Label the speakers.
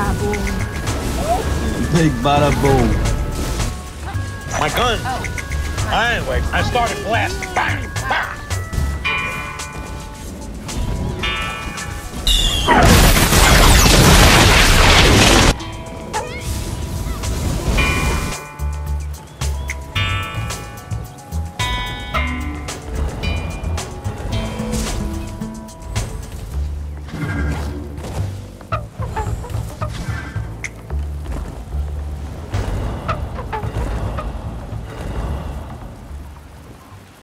Speaker 1: Bada boom.
Speaker 2: Big bada boom.
Speaker 3: My gun. Oh. Anyway, I started blasting. Bang, bang.